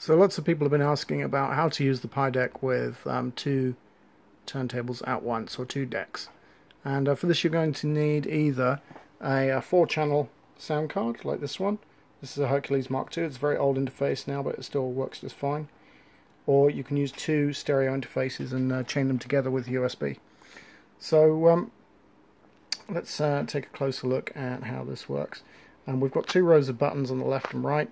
So lots of people have been asking about how to use the PiDeck with um, two turntables at once or two decks. And uh, for this you're going to need either a, a four channel sound card like this one. This is a Hercules Mark II. It's a very old interface now but it still works just fine. Or you can use two stereo interfaces and uh, chain them together with USB. So um, let's uh, take a closer look at how this works. And we've got two rows of buttons on the left and right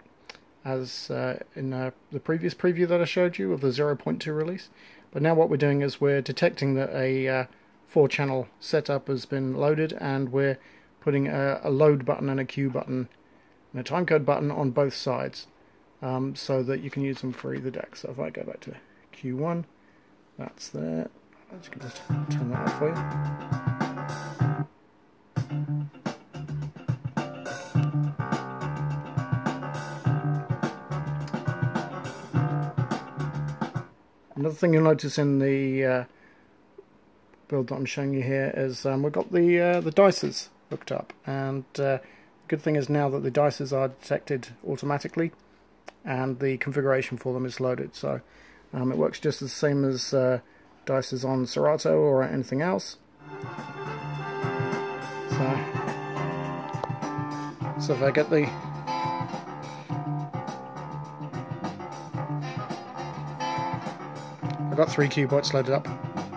as uh, in uh, the previous preview that I showed you of the 0.2 release. But now what we're doing is we're detecting that a uh, four channel setup has been loaded and we're putting a, a, load button and a cue button and a timecode button on both sides um, so that you can use them for either deck. So if I go back to Q1, that's there. I'm just going to turn that off for you. Another thing you'll notice in the uh, build that I'm showing you here is um, we've got the uh, the Dicers hooked up. And uh, the good thing is now that the Dicers are detected automatically and the configuration for them is loaded. So um, it works just the same as uh, Dicers on Serato or anything else. So, so if I get the got three cuboids loaded up.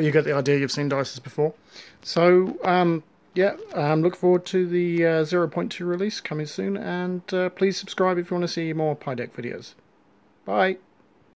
You get the idea. You've seen Dicers before. So, um, yeah, um, look forward to the uh, 0.2 release coming soon. And uh, please subscribe if you want to see more PiDeck videos. Bye.